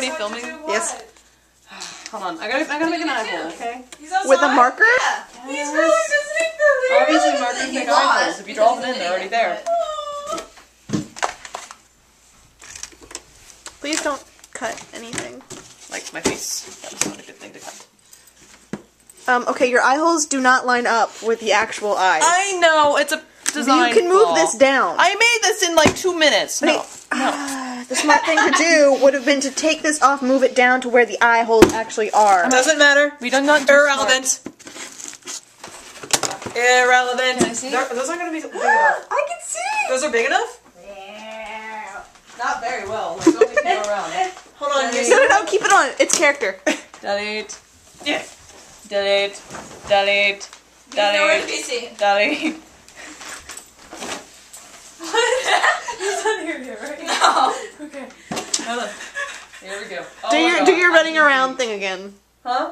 already us what to filming? do Yes. Hold on, I gotta, I gotta make an eye hole, okay? He's? With a marker? Yeah. He's really visiting for real. Obviously, markers make eye holes. If you draw them in, they're already idiot, there. Please don't cut anything. Like my face. That was not a good thing to cut. Um, okay, your eye holes do not line up with the actual eyes. I know it's a design. you can move flaw. this down. I made this in like two minutes. No, Wait. no. Ah, the smart thing to do would have been to take this off, move it down to where the eye holes actually are. Doesn't matter. We done not do Irrelevant. Irrelevant. Can I see? They're- Those aren't gonna be big enough. I can see. Those are big enough? Yeah. Not very well. Like, don't make me go around. Hold on. Daddy. No, no, no, keep it on. It's character. Delete. Yeah. Delete. Delete. Nowhere to Delete. be seen. Delete. He's not here yet, right? No. Okay. Hold on. Here we go. Oh do your God. do your running around thing again. Huh?